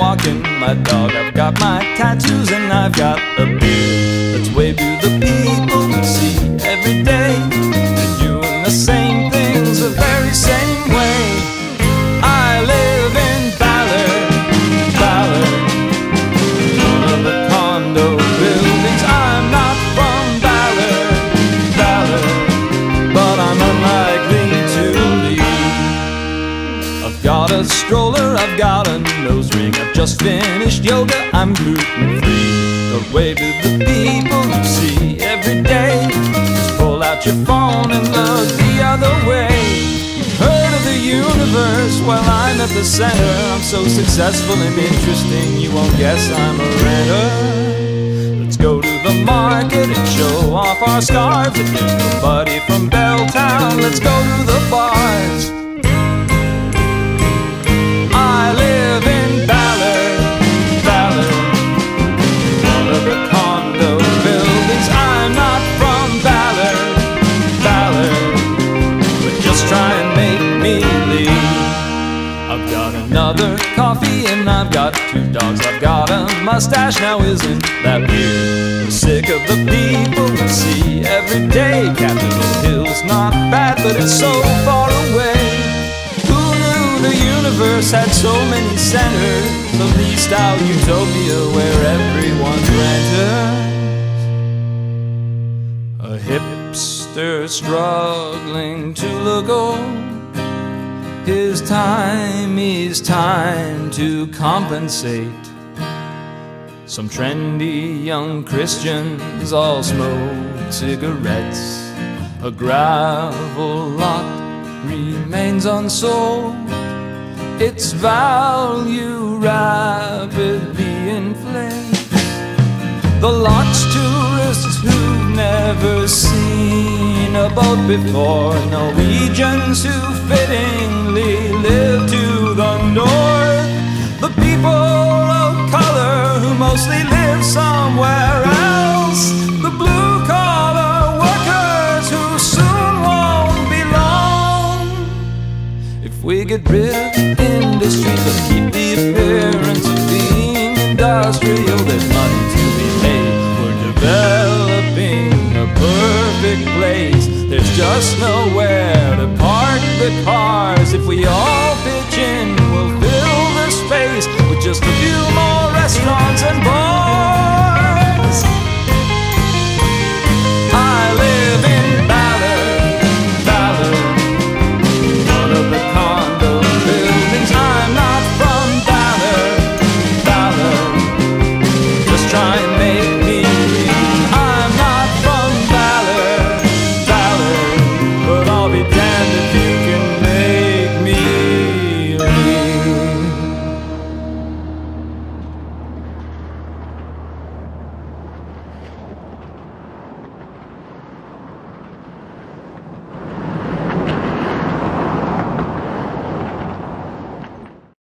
walking my dog. I've got my tattoos and I've got a beard. I've got a stroller, I've got a nose ring. I've just finished yoga, I'm gluten free. Don't wave to the people you see every day. Just pull out your phone and look the other way. You've heard of the universe, well, I'm at the center. I'm so successful and interesting, you won't guess I'm a renter. Let's go to the market and show off our scarves. If there's nobody from Belltown, let's go to the bars. I've got another coffee and I've got two dogs. I've got a mustache now, isn't that weird? I'm sick of the people we see every day. Capitol Hill's not bad, but it's so far away. Who knew the universe had so many centers? The leased out utopia where everyone's renters. A hipster struggling to look old. His time is time to compensate. Some trendy young Christians all smoke cigarettes. A gravel lot remains unsold. Its value rapidly inflates. The lot's tourists who've never seen a boat before. Norwegians who fittingly live to the north. The people of color who mostly live somewhere else. The blue collar workers who soon won't be long. If we get rid of industry but keep the appearance of being industrial, there's money to be made. We're developing a perfect place. There's just nowhere to park the cars. If we all pitch in, we'll fill the space with just a few